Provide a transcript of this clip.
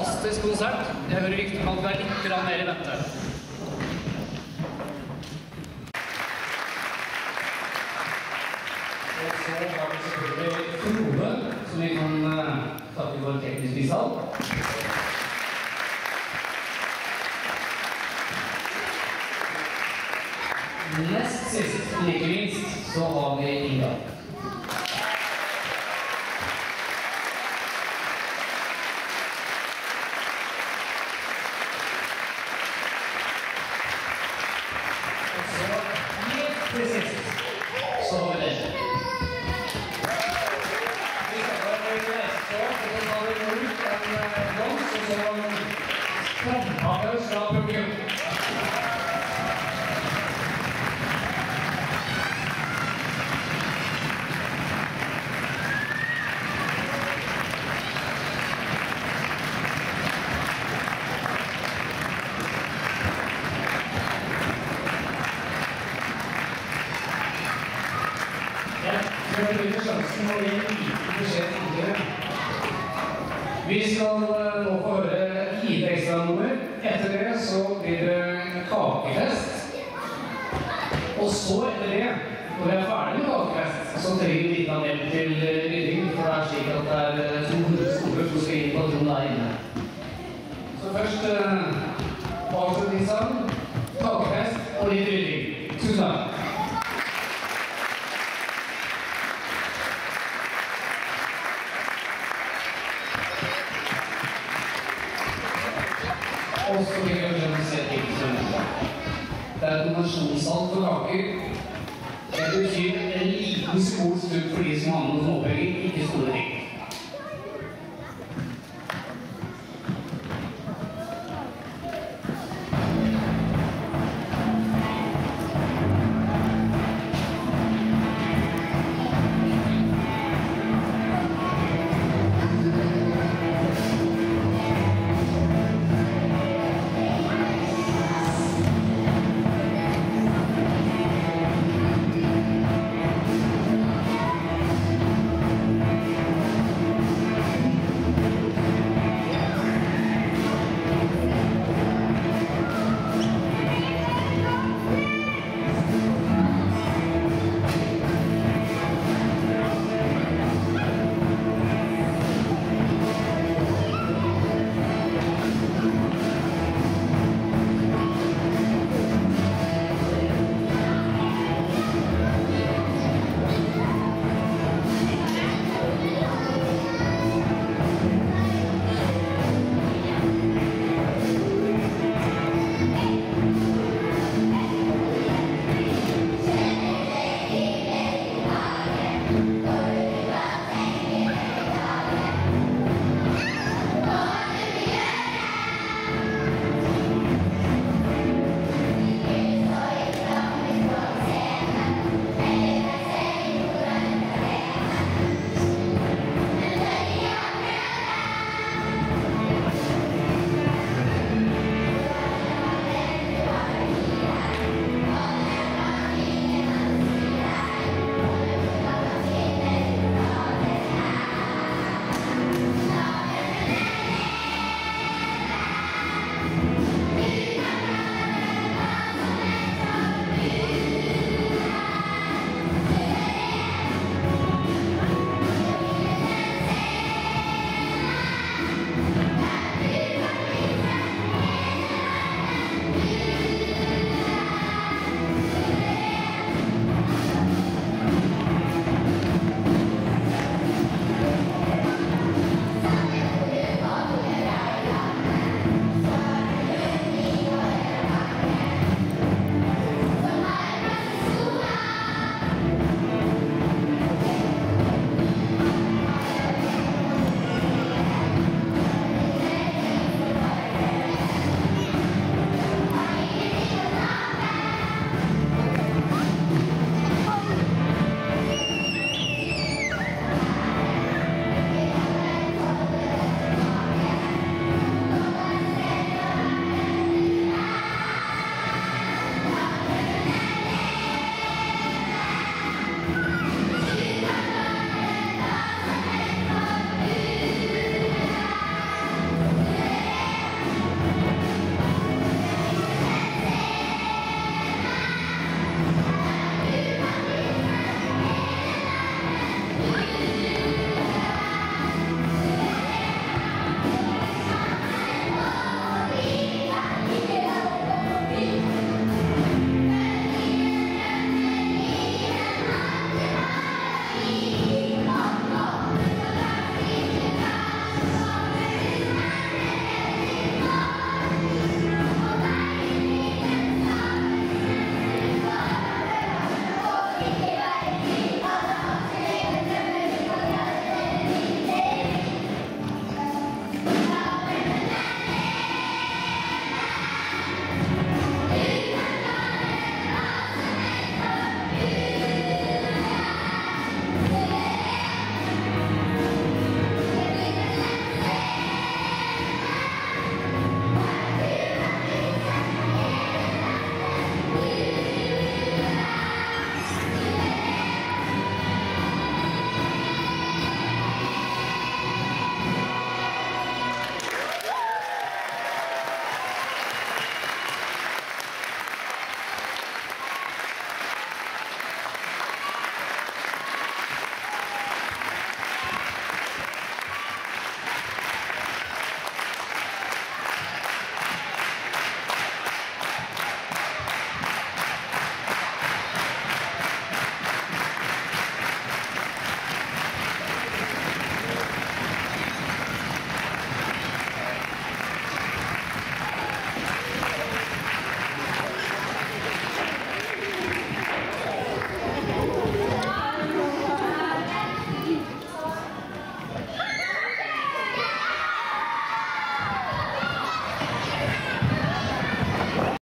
fantastisk konsert. Jeg hører rykter at vi er litt mer i vente. Og så har vi selvfølgelig Frode, som vi kan uh, takke for teknisk bistand. Nest sist, men ikke minst, så har vi Inga. Others help him. Kakefest. Og så etter det, når vi er ferdig med kakefest, så trenger vi litt av hjelp til eh, rydding. For det er slik at det er eh, to stoler som skal inn på rom der inne. Så først eh, avslutningssang, kakefest og litt rydding. Tusen takk. Og Det er donasjonssalg for kaker. Det betyr en liten symbolsk